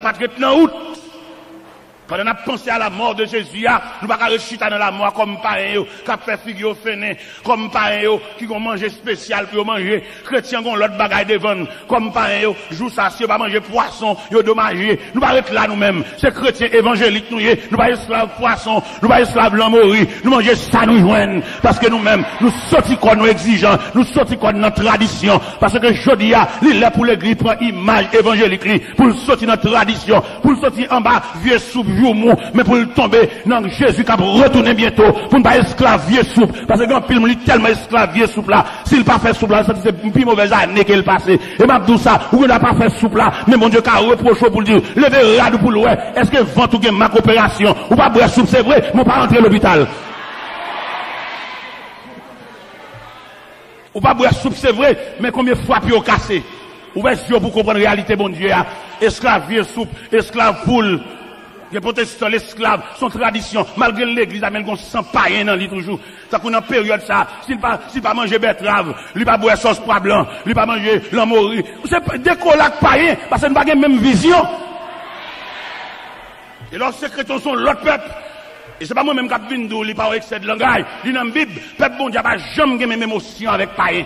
pas dans août. Pendant qu'on a pensé à la mort de Jésus, ah, nous ne pouvons pas rechiter dans la mort comme pareil, qui a fait figure fainé, comme pareil, qui ont mangé spécial pour manger. Chrétiens ont l'autre bagaille devant, comme pareil, joue ça, si on va manger poisson, ils dommagé. Nous pas être là nous-mêmes. C'est chrétiens évangéliques nous, nous pas esclaves poisson, nous pas esclaves l'homme nous manger ça nous joignent. Parce que nous-mêmes, nous sortons quoi nous exigeants, nous sortons quoi notre tradition. Parce que je dis, ah, il est pour l'église, prend image évangélique, pour sortir notre tradition, pour sortir en bas, vieux soupe, mais pour tomber dans Jésus qui va retourner bientôt, pour ne pas esclavier souple. Parce que quand il est tellement esclavier souple là, s'il pas fait souple là, c'est une plus mauvaise année qu'il passé. Et m'a dit ça, ou n'a pas fait souple là, mais mon Dieu qui a reproché pour dire, levez rade pour l'ouest, est-ce que vent ou ma coopération, ou pas boire soupe, c'est vrai, mon pas rentrer à l'hôpital. Ou pas boire soupe, c'est vrai, mais combien de fois puis au cassé? Ou bien pour comprendre la réalité, mon Dieu, hein? esclave vieux soupe, esclave poule, les protestants, l'esclave, son tradition, malgré l'église, amène qu'on sent païen dans lui toujours. Ça qu'on en période ça, s'il pas, s'il pas manger betterave, lui pas boire sauce pois blanc, lui pas manger l'amour, c'est des colacs païens, parce qu'il n'a pas même vision. Et leurs secrétaires sont l'autre peuple. Et c'est pas moi-même qui viens d'où, il pas excès de langage. Il dans la Bible, peuple bon Dieu, pas jamais même émotion avec païen.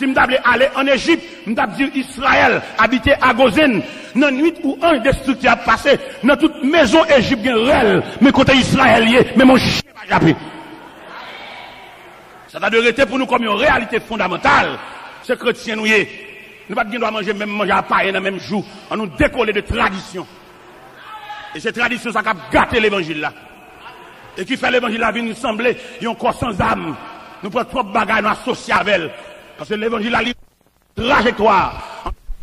Si je aller en Égypte, je dire Israël, habiter à Gozen, dans nuit où un destructeur passé, dans toute maison égyptienne mais côté israélien, mais mon chien va japper. Ça va de pour nous comme une réalité fondamentale. Ce chrétien nous est. Nous pas manger même manger à paille dans le même jour. On nous décoller de tradition. Et cette tradition, ça a gâté l'évangile là. Et qui fait l'évangile là, nous sembler, il y a encore sans âme. Nous prenons trop de bagages, nous associer avec elle. Parce que l'évangile a une trajectoire.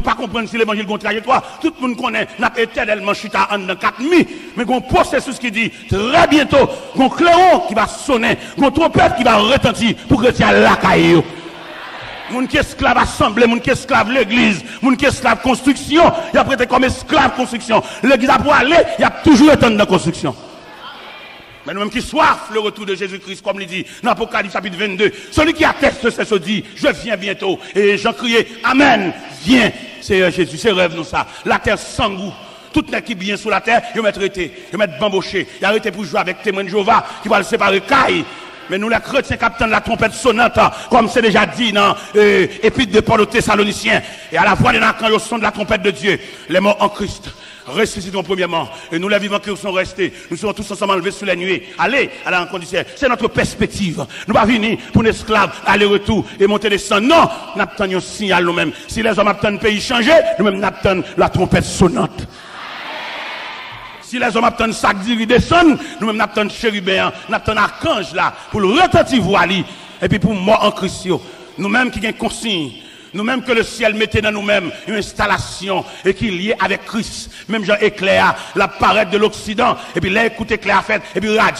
Pas comprendre si l'évangile a une trajectoire. Tout le monde connaît, n'a éternellement chuta en 4 mi. Mais qu'on processus qui dit, très bientôt, qu'on clairon qui va sonner, qu'on trompette qui va retentir pour que tu aies la caillou. Moun qui esclave assemblée, moun qui esclave l'église, moun qui esclave construction, il a prêté comme esclave construction. L'église a pour aller, il y a toujours été dans la construction. Mais nous-mêmes qui soif le retour de Jésus-Christ, comme il dit dans l'Apocalypse chapitre 22, celui qui atteste c'est ce dit, je viens bientôt. Et j'en crié, Amen, viens, C'est Jésus, c'est rêve nous ça. La terre sans goût. Tout le qui vient sur la terre, il va arrêté, il va bamboché, il a arrêté pour jouer avec témoin de Jéhovah, qui va le séparer caille. Mais nous, les chrétiens, capitaine la trompette sonnante, comme c'est déjà dit dans euh, Épître de Paul aux Thessaloniciens. Et à la voix de la son de la trompette de Dieu, les morts en Christ ressuscitons premièrement. Et nous, les vivants qui sont restés, nous serons tous ensemble enlevés sous la nuée. Allez à la rencontre. C'est notre perspective. Nous pas venir pour un esclave, aller-retour et monter des sangs. Non, nous attendons un signal nous-mêmes. Si les hommes attendent le pays changer, nous-mêmes nous attendons la trompette sonnante. Si les hommes attendent sac d'iri descendre, nous-mêmes nous attendons chérubin, nous archange là, pour le retentir voile. Et puis pour moi en Christ, nous-mêmes qui avons consigne, nous-mêmes que le ciel mettait dans nous-mêmes une installation et qui est liée avec Christ. Même Jean éclair, la parade de l'Occident, et puis là, écoute éclair fait, et puis radio.